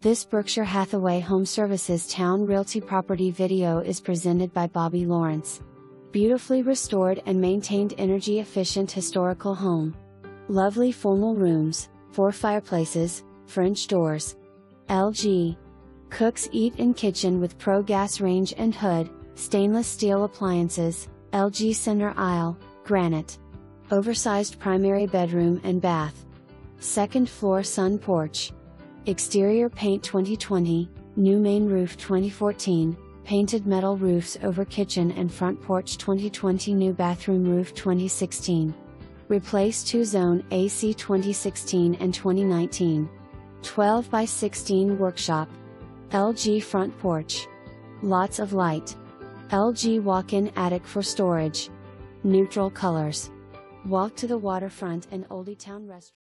This Berkshire Hathaway Home Services Towne Realty property video is presented by Bobby Lawrence. Beautifully restored and maintained energy efficient historical home. Lovely formal rooms, four fireplaces, French doors. LG. Cooks eat in kitchen with pro gas range and hood, stainless steel appliances, LG center aisle, granite. Oversized primary bedroom and bath. Second floor sun porch. Exterior paint 2020, new main roof 2014, painted metal roofs over kitchen and front porch 2020 new bathroom roof 2016. Replace 2 zone AC 2016 and 2019. 12 by 16 workshop. LG front porch. Lots of light. LG walk-in attic for storage. Neutral colors. Walk to the waterfront and Olde Towne restaurant.